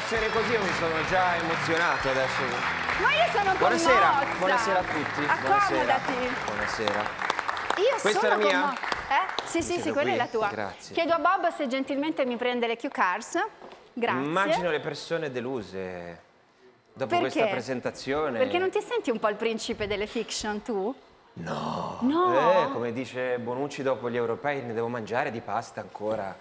situazione così io mi sono già emozionato adesso. Ma io sono Buonasera, commossa. buonasera a tutti. Accomodati. Buonasera. Buonasera. Io Questa sono è la mia? commo- Eh? Sì, sì, sì, quella qui, è la tua. grazie. Chiedo a Bob se gentilmente mi prende le cue cards. Grazie. Immagino le persone deluse dopo Perché? questa presentazione. Perché non ti senti un po' il principe delle fiction tu? No. No. Eh, come dice Bonucci dopo gli europei, ne devo mangiare di pasta ancora.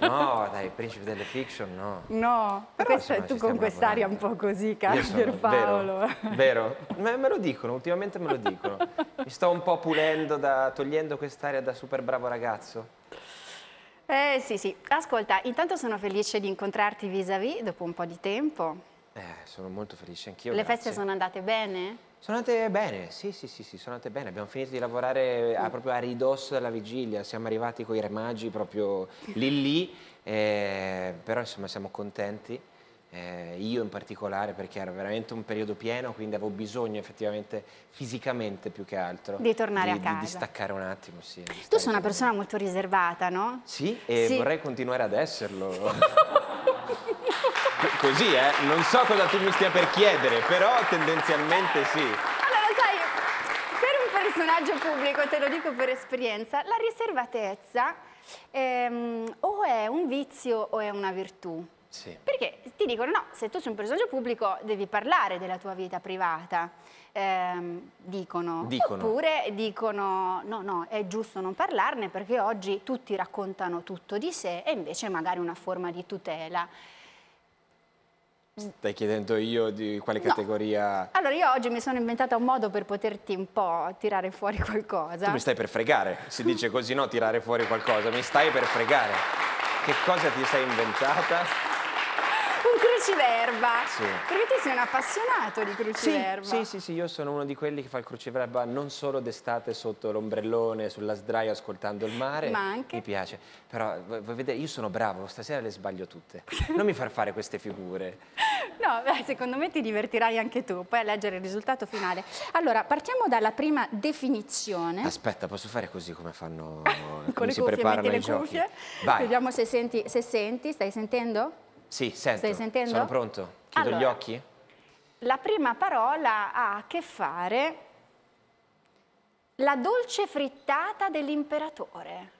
No, dai, principe delle fiction, no. No, Però, Questa- tu con quest'aria un po' così, caro Pierpaolo. Vero, vero. Me, me lo dicono, ultimamente me lo dicono. Mi sto un po' pulendo, da, togliendo quest'aria da super bravo ragazzo. Eh sì, sì. Ascolta, intanto sono felice di incontrarti vis-à-vis dopo un po' di tempo. Eh, sono molto felice anch'io. Le grazie. feste sono andate bene? Sono andate bene, sì, sì, sì, sì, sono andate bene. Abbiamo finito di lavorare a- proprio a ridosso della vigilia. Siamo arrivati con i remagi proprio lì lì, eh, però insomma siamo contenti. eh, io in particolare perché era veramente un periodo pieno, quindi avevo bisogno effettivamente fisicamente più che altro Di tornare a di- di- Di, casa. staccare un attimo, sì. di Tu sei una persona molto riservata, no? Sì, e Sì. vorrei continuare ad esserlo. Così, eh? Non so cosa tu mi stia per chiedere, però tendenzialmente sì. Allora, sai, per un personaggio pubblico, te lo dico per esperienza, la riservatezza ehm, o è un vizio o è una virtù. Sì. Perché ti dicono, no, se tu sei un personaggio pubblico devi parlare della tua vita privata. Ehm, dicono. Dicono. Oppure dicono, no, no, è giusto non parlarne perché oggi tutti raccontano tutto di sé e invece magari una forma di tutela. Stai chiedendo io di quale No. categoria... Allora io oggi mi sono inventata un modo per poterti un po' tirare fuori qualcosa. Tu mi stai per fregare, si dice così, no? Tirare fuori qualcosa, mi stai per fregare. Che cosa ti sei inventata? Cruciverba. Sì. Perché tu sei un appassionato di Sì, cruciverba. sì, sì, sì, io sono uno di quelli che fa il cruciverba non solo d'estate sotto l'ombrellone, sulla sdraio ascoltando il mare. Ma anche? Mi piace. Però, vuoi vedere, io sono bravo, stasera le sbaglio tutte. Non mi far fare queste figure. No, beh, secondo me ti divertirai anche tu, poi a leggere il risultato finale. Allora, partiamo dalla prima definizione. Aspetta, posso fare così come fanno... Con come le si cuffie, preparano i le giochi? cuffie. Vai. Vediamo se senti, se senti, stai sentendo? Sì, sento. Stai sentendo? Sono pronto. Chiudo gli Allora. occhi? La prima parola ha a che fare la dolce frittata dell'imperatore.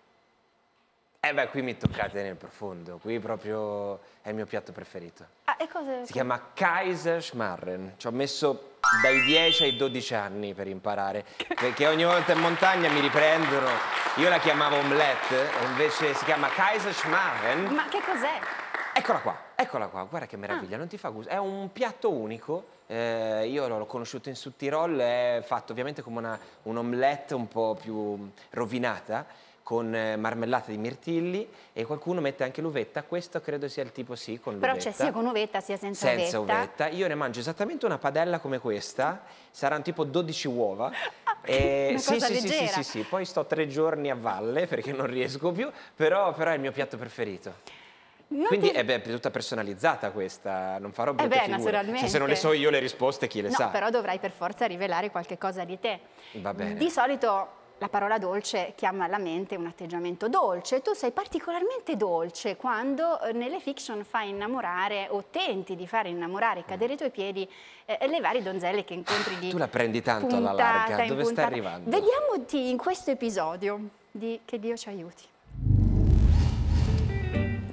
Eh beh, qui mi toccate nel profondo, qui proprio è il mio piatto preferito. Ah, e cosa... Si chiama Kaiserschmarren, ci ho messo dai 10 ai 12 anni per imparare, perché ogni volta in montagna mi riprendono, io la chiamavo omelette, invece si chiama Kaiserschmarren. Ma che cos'è? Eccola qua, eccola qua, guarda che meraviglia, non ti fa gusto? È un piatto unico, eh, io l'ho conosciuto in Sud Tirol, è fatto ovviamente come una, un'omelette un po' più rovinata, con eh, marmellata di mirtilli e qualcuno mette anche l'uvetta, questo credo sia il tipo sì, con l'uvetta. Però c'è sia con uvetta sia senza, Senza uvetta. Io ne mangio esattamente una padella come questa, saranno tipo 12 uova. E- sì, sì, sì, sì, sì, sì, poi sto tre giorni a valle perché non riesco più, però, però è il mio piatto preferito. Non Quindi ti- è beh, tutta personalizzata questa, non farò brutte beh, figure. Cioè, se non le so io le risposte, chi le No, sa? però dovrai per forza rivelare qualche cosa di te. Va bene. Di solito la parola dolce chiama alla mente un atteggiamento dolce. Tu sei particolarmente dolce quando eh, nelle fiction fai innamorare o tenti di fare innamorare e cadere ai tuoi piedi eh, le varie donzelle che incontri di Tu la prendi tanto alla larga, dove stai puntata. arrivando? Vediamoti in questo episodio di Che Dio ci aiuti.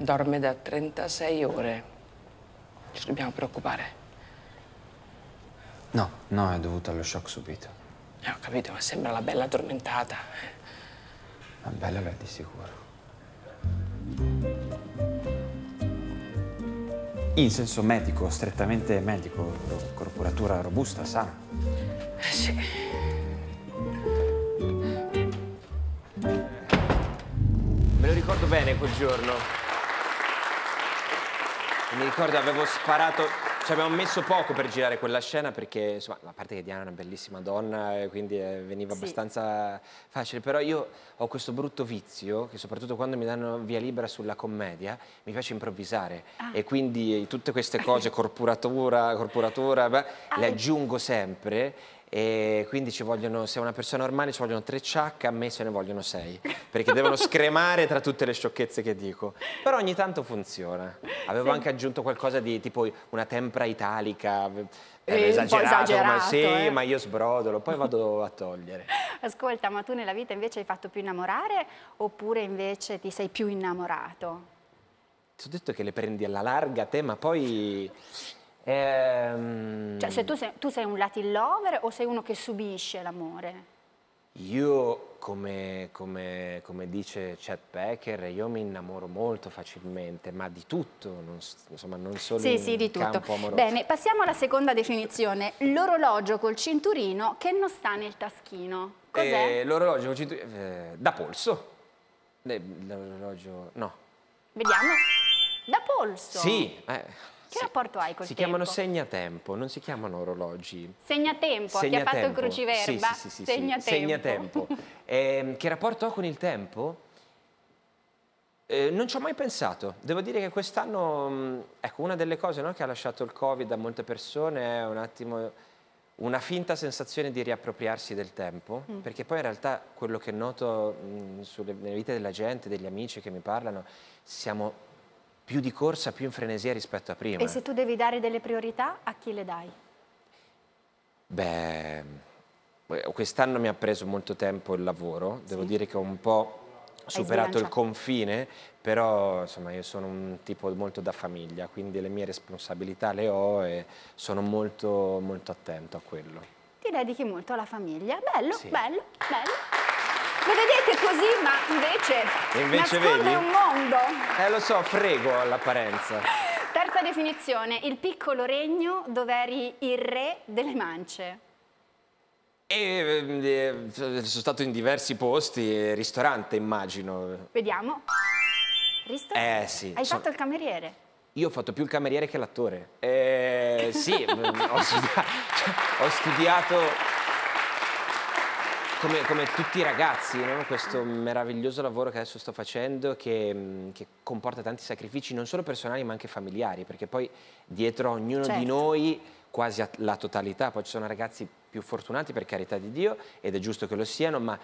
Dorme da 36 ore. Ci dobbiamo preoccupare. No, no, è dovuto allo shock subito. Eh, ho capito, ma sembra la bella addormentata. Ma bella l'è di sicuro. In senso medico, strettamente medico, corporatura robusta, sana. Eh sì. Me lo ricordo bene quel giorno. Mi ricordo avevo sparato, ci avevamo messo poco per girare quella scena perché, insomma, a parte che Diana è una bellissima donna e quindi eh, veniva Sì. abbastanza facile, però io ho questo brutto vizio che soprattutto quando mi danno via libera sulla commedia mi piace improvvisare Ah. e quindi tutte queste cose, corporatura, corporatura, beh, le Ah, aggiungo sempre e quindi ci vogliono, se è una persona normale ci vogliono tre ciacche, a me se ne vogliono sei, perché devono scremare tra tutte le sciocchezze che dico. Però ogni tanto funziona. Avevo Sì. anche aggiunto qualcosa di tipo una tempra italica, Eh, po' esagerato, ma esagerato, sì, eh. ma io sbrodolo, poi vado a togliere. Ascolta, ma tu nella vita invece hai fatto più innamorare oppure invece ti sei più innamorato? Ti ho detto che le prendi alla larga te, ma poi... ehm, Cioè, se tu sei, tu sei un Latin lover o sei uno che subisce l'amore? Io, come, come- come dice Chet Becker, io mi innamoro molto facilmente, ma di tutto, non, insomma, non solo Sì, sì, di tutto. Bene, passiamo alla seconda definizione. L'orologio col cinturino che non sta nel taschino. Cos'è? Eh, l'orologio con cintu- eh, da polso. Eh, L'orologio, no. Vediamo. Da polso. Sì. eh, Che sì. rapporto hai col Si tempo? chiamano segnatempo, non si chiamano orologi. Segnatempo, chi ha fatto il Segnatempo. cruciverba? Sì, sì, sì, sì, Segnatempo. Segnatempo. Ehm, che rapporto ho con il tempo? Eh, non ci ho mai pensato. Devo dire che quest'anno, mh, ecco, una delle cose no, che ha lasciato il Covid a molte persone è un attimo una finta sensazione di riappropriarsi del tempo, Mm. perché poi in realtà quello che noto mh, sulle nelle vite della gente, degli amici che mi parlano, siamo più di corsa, più in frenesia rispetto a prima. E se tu devi dare delle priorità, a chi le dai? Beh, eh, quest'anno mi ha preso molto tempo il lavoro, devo dire che ho un po' superato il confine, però insomma io sono un tipo molto da famiglia, quindi le mie responsabilità le ho e sono molto, molto attento a quello. Ti dedichi molto alla famiglia. Bello, Sì. bello, bello. Lo vedete così, ma invece, E invece nasconde vedi? un mondo. Eh lo so, frego all'apparenza. Terza definizione, il piccolo regno dove eri il re delle mance. E eh, sono stato in diversi posti, eh, ristorante immagino. Vediamo. Ristorante. Eh, sì, Hai so- fatto il cameriere. Io ho fatto più il cameriere che l'attore. Eh, sì, ho, studia- ho studiato come, come tutti i ragazzi, no? questo meraviglioso lavoro che adesso sto facendo che, che comporta tanti sacrifici, non solo personali ma anche familiari, perché poi dietro a ognuno Certo. di noi, quasi la totalità, poi ci sono ragazzi più fortunati per carità di Dio ed è giusto che lo siano, ma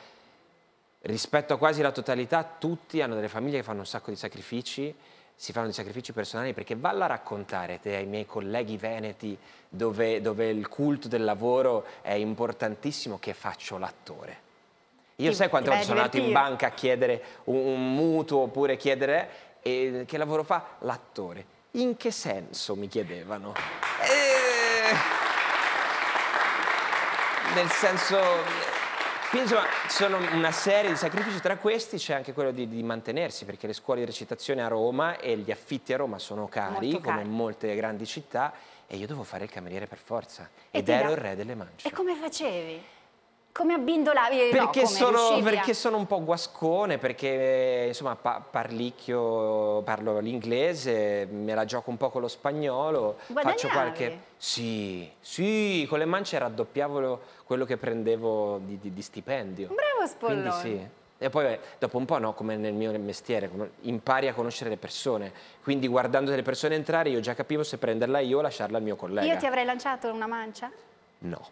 rispetto a quasi la totalità, tutti hanno delle famiglie che fanno un sacco di sacrifici, si fanno dei sacrifici personali perché valla a raccontare te ai miei colleghi veneti dove, dove il culto del lavoro è importantissimo che faccio l'attore. Io Ti- sai quante volte sono andato in banca a chiedere un, un mutuo oppure chiedere e che lavoro fa? L'attore. In che senso mi chiedevano? Eh, nel senso quindi insomma ci sono una serie di sacrifici tra questi c'è anche quello di, di mantenersi perché le scuole di recitazione a Roma e gli affitti a Roma sono cari Molto come cari. in molte grandi città e io devo fare il cameriere per forza E ed ero da- il re delle mance E come facevi? Come abbindolavi? No, perché, come sono, riuscivi a- perché sono un po' guascone, perché insomma pa- parlicchio, parlo l'inglese, me la gioco un po' con lo spagnolo. Faccio Guadagnavi? qualche... Sì, sì, con le mance raddoppiavo lo- quello che prendevo di, di- di stipendio. Bravo Quindi Spollone. sì. E poi dopo un po', no, come nel mio mestiere, impari a conoscere le persone. Quindi guardando delle persone entrare io già capivo se prenderla io o lasciarla al mio collega. Io ti avrei lanciato una mancia? No.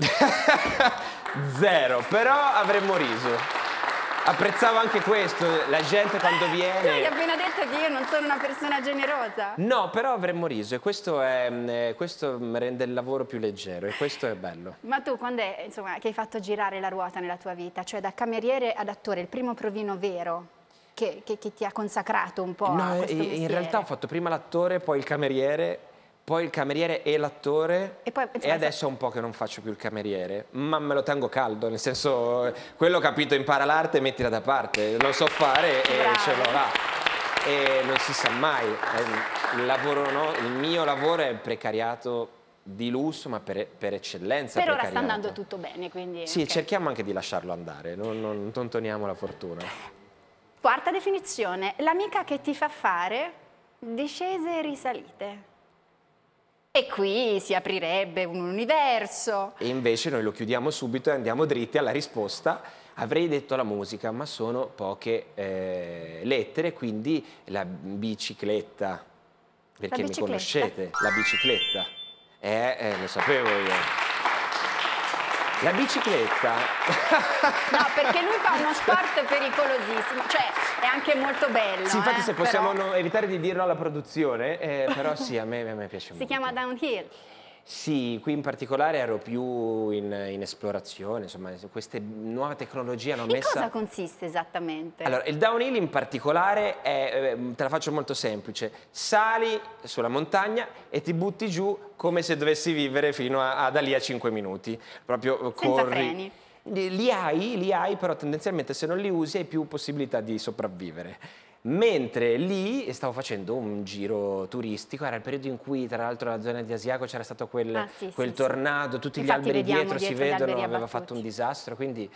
Zero, però avremmo riso. Apprezzavo anche questo, la gente quando Tu hai viene... appena detto che io non sono una persona generosa. No, però avremmo riso e questo, è, eh, questo rende il lavoro più leggero e questo è bello. Ma tu quando è insomma, che hai fatto girare la ruota nella tua vita, cioè da cameriere ad attore, il primo provino vero che, che- che ti ha consacrato un po' No, in- in mestiere? realtà ho fatto prima l'attore, poi il cameriere, poi il cameriere e l'attore E poi, insomma, adesso è un po' che non faccio più il cameriere, ma me lo tengo caldo, nel senso quello capito impara l'arte e mettila da parte, lo so fare e Bravo. ce l'ho là. E non si sa mai, il, lavoro, no? il mio lavoro è precariato di lusso, ma per, per eccellenza Per ora sta andando tutto bene, quindi... Sì, ok. cerchiamo anche di lasciarlo andare, non, non, non toniamo la fortuna. Quarta definizione, l'amica che ti fa fare discese e risalite. E qui si aprirebbe un universo. E invece noi lo chiudiamo subito e andiamo dritti alla risposta. Avrei detto la musica, ma sono poche eh, lettere, quindi la bicicletta. Perché mi bicicletta? conoscete, la bicicletta. Eh, eh, lo sapevo io. La bicicletta. no, perché lui fa uno sport pericolosissimo, cioè è anche molto bello. Sì, infatti eh, se possiamo però... evitare di dirlo alla produzione, eh, però sì, a me, a me piace si molto. Si chiama downhill. Sì, qui in particolare ero più in, in esplorazione, insomma, queste nuove tecnologie hanno messo... messo... In cosa consiste esattamente? Allora, il downhill in particolare è, eh, te la faccio molto semplice, sali sulla montagna e ti butti giù come se dovessi vivere fino a, a da lì a 5 minuti, proprio Senza corri. Freni. Li hai, li hai, però tendenzialmente se non li usi hai più possibilità di sopravvivere. Mentre lì stavo facendo un giro turistico, era il periodo in cui tra l'altro nella zona di Asiago c'era stato quel, ah, sì, quel sì, tornado, sì. tutti Infatti gli alberi dietro, dietro si vedono, aveva abbattuti. fatto un disastro, quindi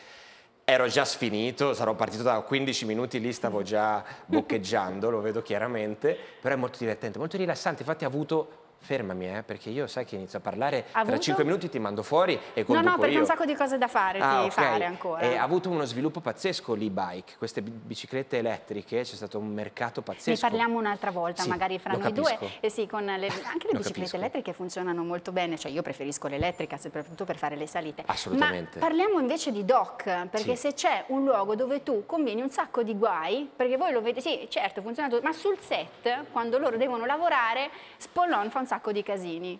ero già sfinito, sarò partito da 15 minuti lì, stavo già boccheggiando, lo vedo chiaramente, però è molto divertente, molto rilassante, infatti ha avuto fermami, eh, perché io sai che inizio a parlare, ha tra avuto? 5 minuti ti mando fuori e conduco No, no, perché io. un sacco di cose da fare, ah, di okay. fare ancora. E ha avuto uno sviluppo pazzesco l'e-bike, queste biciclette elettriche, c'è stato un mercato pazzesco. Ne parliamo un'altra volta, sì, magari fra noi capisco. due. E sì, con le, anche le biciclette capisco. elettriche funzionano molto bene, cioè io preferisco l'elettrica soprattutto per fare le salite. Assolutamente. Ma parliamo invece di doc, perché Sì. se c'è un luogo dove tu combini un sacco di guai, perché voi lo vedete, sì, certo, funziona tutto, ma sul set, quando loro devono lavorare, Spollon fa un sacco di casini.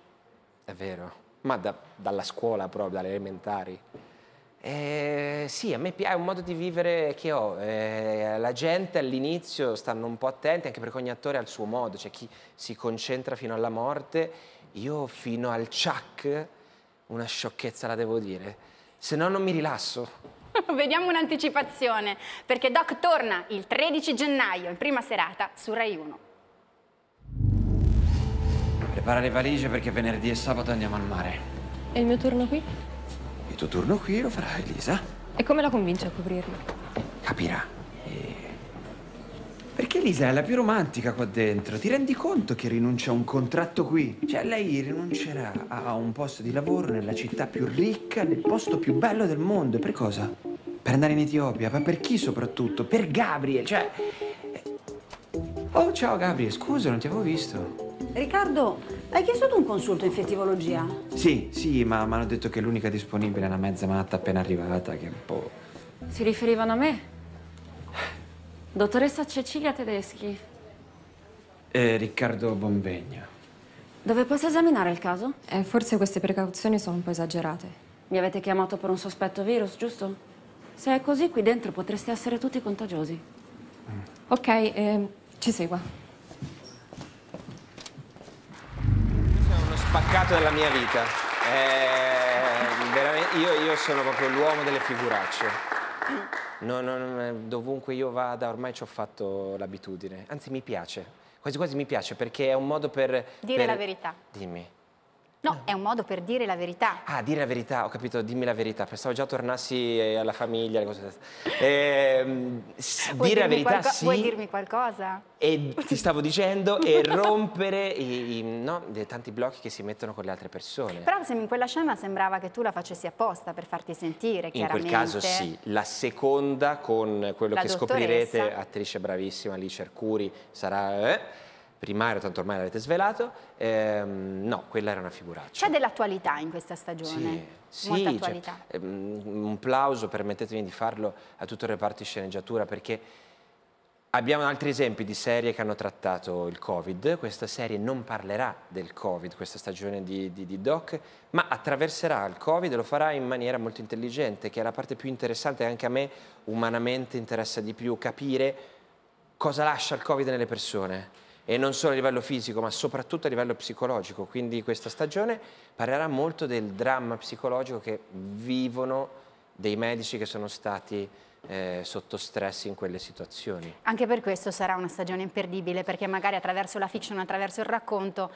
È vero, ma da- dalla scuola proprio, dalle elementari. Eh, sì, a me piace, è un modo di vivere che ho. Eh, la gente all'inizio stanno un po' attenti, anche perché ogni attore ha il suo modo. C'è chi si concentra fino alla morte, io fino al ciak, una sciocchezza la devo dire. Se no non mi rilasso. Vediamo un'anticipazione, perché Doc torna il 13 gennaio, in prima serata, su Rai 1. Prepara le valigie perché venerdì e sabato andiamo al mare. E il mio turno qui? Il tuo turno qui lo farà Elisa. E come la convince a coprirmi? Capirà. E- Perché Elisa è la più romantica qua dentro. Ti rendi conto che rinuncia a un contratto qui? Cioè, lei rinuncerà a un posto di lavoro nella città più ricca, nel posto più bello del mondo. E per cosa? Per andare in Etiopia. Ma per chi soprattutto? Per Gabriel. Cioè. Oh, ciao Gabriel, scusa, non ti avevo visto. Riccardo, hai chiesto tu un consulto infettivologia? Sì, sì, ma mi hanno detto che l'unica disponibile è una mezza matta appena arrivata, che è un po'. Si riferivano a me? Dottoressa Cecilia Tedeschi. Eh, Riccardo Bonvegno. Dove posso esaminare il caso? Eh, forse queste precauzioni sono un po' esagerate. Mi avete chiamato per un sospetto virus, giusto? Se è così, qui dentro potreste essere tutti contagiosi. Ok, eh, ci segua. Questo è uno spaccato della mia vita. Eh, io, io sono proprio l'uomo delle figuracce. No, no, no, dovunque io vada ormai ci ho fatto l'abitudine. Anzi, mi piace. Quasi quasi mi piace perché è un modo per... Dire per- la verità. Dimmi. No, è un modo per dire la verità. Ah, dire la verità, ho capito, dimmi la verità. Pensavo già tornassi eh, alla famiglia, le cose. Vuoi dire la verità sì. Vuoi dirmi qualcosa? E ti stavo dicendo, e rompere i, i- no, tanti blocchi che si mettono con le altre persone. Però in quella scena sembrava che tu la facessi apposta per farti sentire, In chiaramente. quel caso sì, la seconda con quello La che scoprirete, dottoressa. attrice bravissima, Alice Arcuri, sarà eh, primario, tanto ormai l'avete svelato, ehm, no, quella era una figuraccia. C'è dell'attualità in questa stagione. Sì, Molta sì, attualità. cioè, ehm, un plauso, permettetemi di farlo, a tutto il reparto di sceneggiatura perché abbiamo altri esempi di serie che hanno trattato il Covid. Questa serie non parlerà del Covid, questa stagione di, di- di Doc, ma attraverserà il Covid e lo farà in maniera molto intelligente, che è la parte più interessante anche a me umanamente interessa di più capire cosa lascia il Covid nelle persone. E non solo a livello fisico, ma soprattutto a livello psicologico. Quindi questa stagione parlerà molto del dramma psicologico che vivono dei medici che sono stati eh, sotto stress in quelle situazioni. Anche per questo sarà una stagione imperdibile, perché magari attraverso la fiction, attraverso il racconto,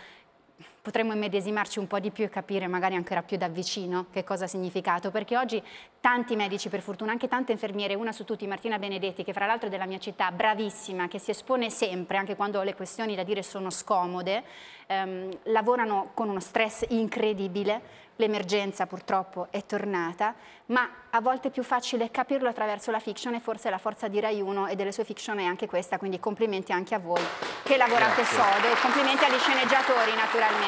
potremmo immedesimarci un po' di più e capire magari ancora più da vicino che cosa ha significato, perché oggi tanti medici, per fortuna, anche tante infermiere, una su tutti, Martina Benedetti, che fra l'altro è della mia città, bravissima, che si espone sempre, anche quando le questioni da dire sono scomode, ehm, lavorano con uno stress incredibile, l'emergenza purtroppo è tornata, ma a volte è più facile capirlo attraverso la fiction e forse la forza di Rai 1 e delle sue fiction è anche questa, quindi complimenti anche a voi che lavorate Grazie. sodo e complimenti agli sceneggiatori naturalmente.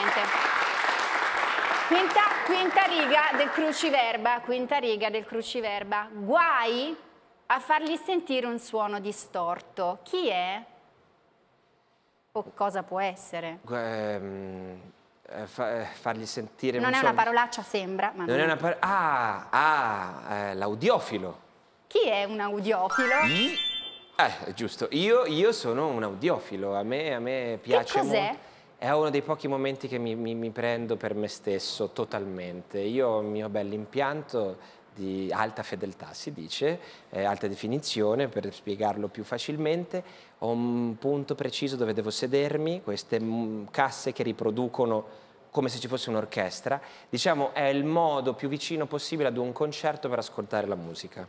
Quinta, quinta riga del cruciverba, quinta riga del cruciverba. Guai a fargli sentire un suono distorto. Chi è? O cosa può essere? Ehm, eh, fa- eh, fargli sentire... Non è so- una parolaccia, sembra, ma Non è una par- Ah, ah, eh, l'audiofilo. Chi è un audiofilo? I- Eh, giusto. Io, io sono un audiofilo, a me, a me piace cos'è? È uno dei pochi momenti che mi, mi- mi prendo per me stesso totalmente. Io ho il mio bell'impianto di alta fedeltà, si dice, eh, alta definizione, per spiegarlo più facilmente. Ho un punto preciso dove devo sedermi, queste mm, casse che riproducono come se ci fosse un'orchestra. Diciamo, è il modo più vicino possibile ad un concerto per ascoltare la musica.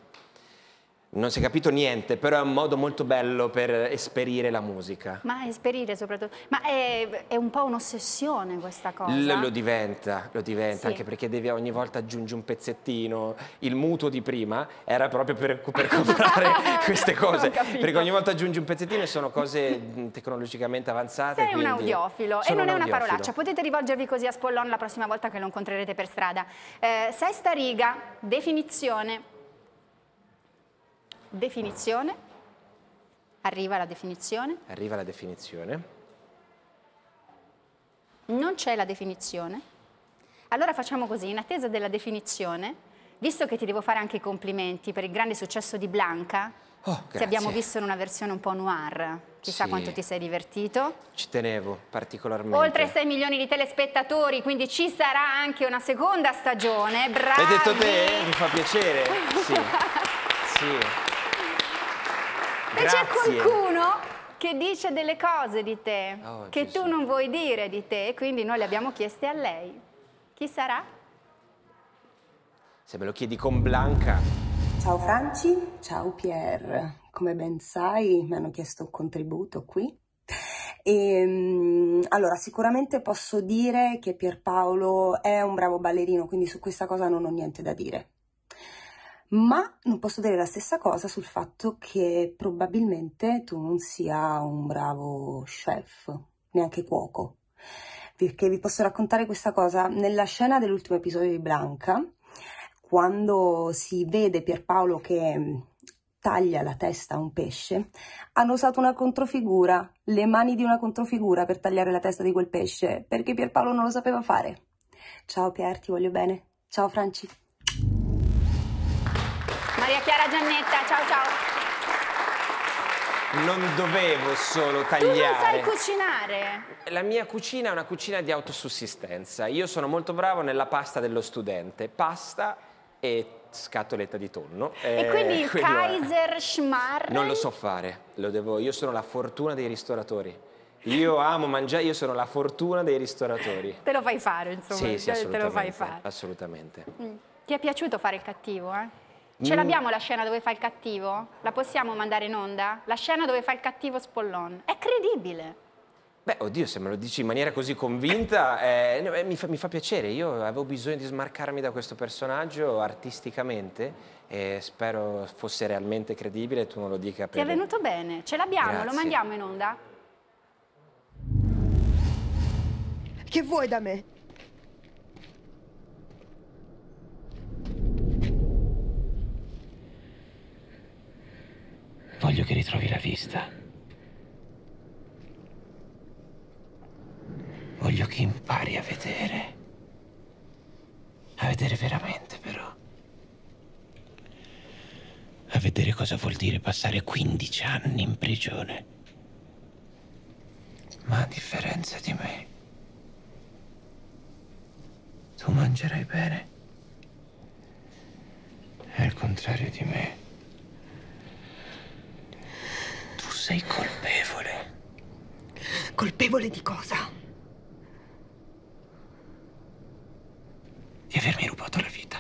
Non si è capito niente, però è un modo molto bello per esperire la musica. Ma esperire soprattutto. Ma è, è un po' un'ossessione questa cosa. L- lo diventa, lo diventa, Sì. anche perché devi ogni volta aggiungere un pezzettino. Il mutuo di prima era proprio per, per comprare queste cose. Perché ogni volta aggiungi un pezzettino e sono cose tecnologicamente avanzate. Sei un audiofilo e non è un una audiofilo. parolaccia. Potete rivolgervi così a Spollon la prossima volta che lo incontrerete per strada. Eh, sesta riga, definizione. Definizione. Arriva la definizione. Arriva la definizione. Non c'è la definizione. Allora facciamo così, in attesa della definizione, visto che ti devo fare anche i complimenti per il grande successo di Blanca, Oh, che abbiamo visto in una versione un po' noir, chissà Sì. quanto ti sei divertito. Ci tenevo particolarmente. Oltre 6 milioni di telespettatori, quindi ci sarà anche una seconda stagione. Bravi! L'hai detto te? Mi fa piacere. Sì. sì. E c'è qualcuno che dice delle cose di te, Oh, che Gesù. tu non vuoi dire di te, quindi noi le abbiamo chieste a lei. Chi sarà? Se me lo chiedi con Blanca. Ciao Franci, ciao Pier. Come ben sai, mi hanno chiesto un contributo qui. E, mm, allora, sicuramente posso dire che Pierpaolo è un bravo ballerino, quindi su questa cosa non ho niente da dire. Ma non posso dire la stessa cosa sul fatto che probabilmente tu non sia un bravo chef, neanche cuoco. Perché vi posso raccontare questa cosa. Nella scena dell'ultimo episodio di Blanca, quando si vede Pierpaolo che mm, taglia la testa a un pesce, hanno usato una controfigura, le mani di una controfigura per tagliare la testa di quel pesce, perché Pierpaolo non lo sapeva fare. Ciao Pier, ti voglio bene. Ciao Franci. Maria Chiara Giannetta, ciao ciao. Non dovevo solo Tu non sai tagliare. cucinare. La mia cucina è una cucina di autosussistenza. Io sono molto bravo nella pasta dello studente. Pasta e scatoletta di tonno. E Eh, quindi il quello è. Kaiser Schmarren. Non lo so fare, lo devo- io sono la fortuna dei ristoratori. Io amo mangiare, io sono la fortuna dei ristoratori. Te lo fai fare, insomma. Sì, sì, te assolutamente. lo fai fare. Assolutamente. Mm. Ti è piaciuto fare il cattivo, eh? Ce Mm. l'abbiamo la scena dove fa il cattivo? La possiamo mandare in onda? La scena dove fa il cattivo Spollon. È credibile. Beh, oddio, se me lo dici in maniera così convinta, eh, eh, mi, fa, mi fa piacere. Io avevo bisogno di smarcarmi da questo personaggio artisticamente e spero fosse realmente credibile e tu non lo dica per... Ti è venuto bene. Ce l'abbiamo, lo mandiamo in onda? Che vuoi da me? Voglio che ritrovi la vista. Voglio che impari a vedere. A vedere veramente, però. A vedere cosa vuol dire passare 15 anni in prigione. Ma a differenza di me, tu mangerai bene. E al contrario di me, tu sei colpevole. Colpevole di cosa? di avermi rubato la vita.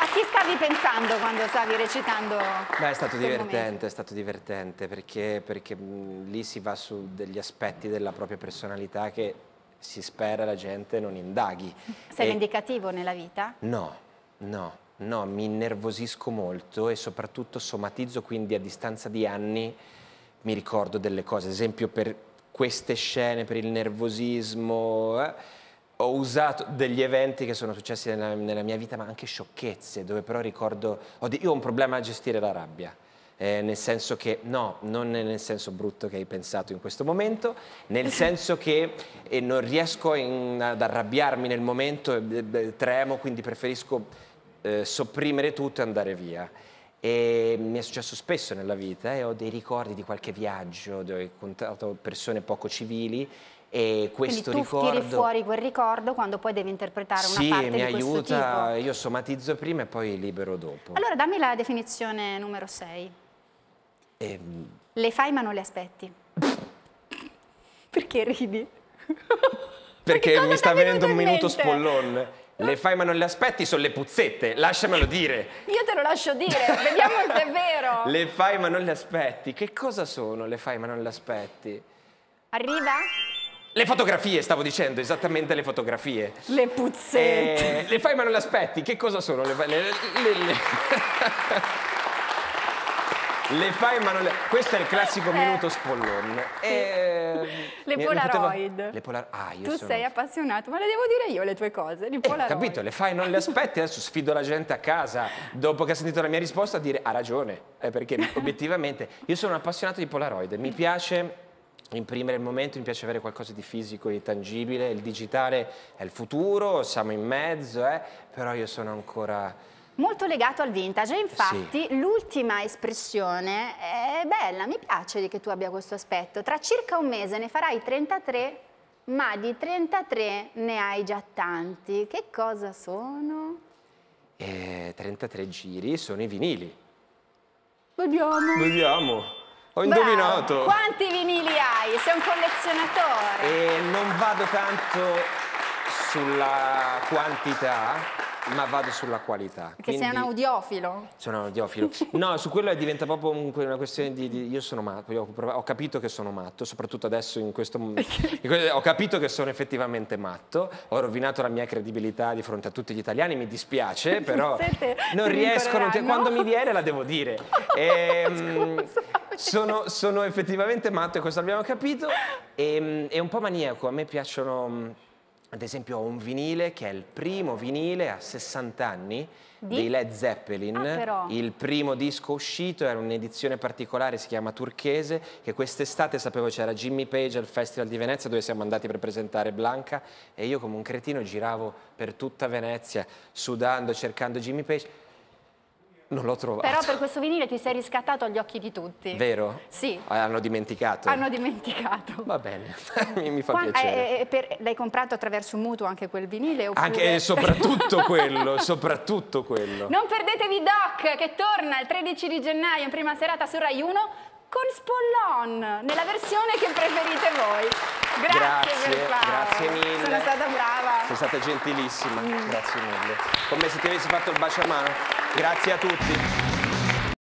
A chi stavi pensando quando stavi recitando? Beh, è stato divertente, momento? è stato divertente perché, perché mh, lì si va su degli aspetti della propria personalità che si spera la gente non indaghi. Sei E- vendicativo nella vita? No, no, no, mi innervosisco molto e soprattutto somatizzo, quindi a distanza di anni mi ricordo delle cose. Ad esempio, per queste scene per il nervosismo. eh. Ho usato degli eventi che sono successi nella, nella mia vita, ma anche sciocchezze, dove però ricordo... ho io ho un problema a gestire la rabbia. eh, nel senso che, no, non nel senso brutto che hai pensato in questo momento, nel senso che eh, non riesco in- ad arrabbiarmi nel momento, e, eh, tremo, quindi preferisco eh, sopprimere tutto e andare via. E mi è successo spesso nella vita e ho dei ricordi di qualche viaggio dove ho incontrato persone poco civili e questo Quindi tu ricordo... tiri fuori quel ricordo quando poi devi interpretare una sì, parte mi di questo aiuta, tipo. io somatizzo prima e poi libero dopo. Allora dammi la definizione numero 6. Ehm, Le fai ma non le aspetti. Perché ridi? perché mi sta venendo un minuto mente? Le fai ma non le aspetti, sono le puzzette, lasciamelo dire. Io te lo lascio dire, vediamo se è vero. Le fai ma non le aspetti. Che cosa sono le fai ma non le aspetti? Arriva? Le fotografie, stavo dicendo, esattamente le fotografie. Le puzzette. Eh, le fai ma non le aspetti, che cosa sono? Le, fai- le- le- le- Le fai ma non le... Questo è il classico minuto spollon. Eh, Le mi- mi Polaroid. Le Polaroid. Ah, io Tu sono... sei appassionato, ma le devo dire io le tue cose. Di Eh, ho Polaroid. capito, le fai, non le aspetti, adesso sfido la gente a casa, dopo che ha sentito la mia risposta, a dire ha ragione, eh, perché obiettivamente io sono appassionato di Polaroid, mi piace imprimere il momento, mi piace avere qualcosa di fisico, di tangibile, il digitale è il futuro, siamo in mezzo, eh, però io sono ancora... Molto legato al vintage, e infatti l'ultima espressione è bella, mi piace che tu abbia questo aspetto. Tra circa un mese ne farai 33, ma di 33 ne hai già tanti. Che cosa sono? eh, 33 giri sono i vinili. Vediamo. Vediamo, ho Bravo. indovinato. Quanti vinili hai? Sei un collezionatore. E non vado tanto sulla quantità, ma vado sulla qualità. Perché sei un audiofilo. Sono un audiofilo. No, su quello diventa proprio un- una questione di, di- Io sono matto, io ho, ho capito che sono matto, soprattutto adesso in questo momento. Ho capito che sono effettivamente matto, ho rovinato la mia credibilità di fronte a tutti gli italiani, mi dispiace, però Siete- non ti riescono. rincoreranno. Quando mi viene la devo dire. Ehm, sono, sono effettivamente matto e questo l'abbiamo capito. E, è un po' maniaco, a me piacciono. Ad esempio, ho un vinile che è il primo vinile a 60 anni Di? dei Led Zeppelin. Ah. Il primo disco uscito era un'edizione particolare, si chiama Turchese, che quest'estate sapevo c'era Jimmy Page al Festival di Venezia dove siamo andati per presentare Blanca e io come un cretino giravo per tutta Venezia sudando, cercando Jimmy Page. Non l'ho trovato. Però per questo vinile ti sei riscattato agli occhi di tutti. Vero? Sì. Ah, Hanno dimenticato. Hanno dimenticato. Va bene, mi, mi fa Qua- piacere. eh, eh, l'hai comprato attraverso un mutuo anche quel vinile? Oppure... Anche e soprattutto quello, soprattutto quello. Non perdetevi Doc che torna il 13 di gennaio in prima serata su Rai 1 con Spollon, nella versione che preferite voi. Grazie, Grazie, grazie mille. Sono stata brava. Sei stata gentilissima, Mm. grazie mille. Come se ti avessi fatto il bacio a mano. Grazie a tutti.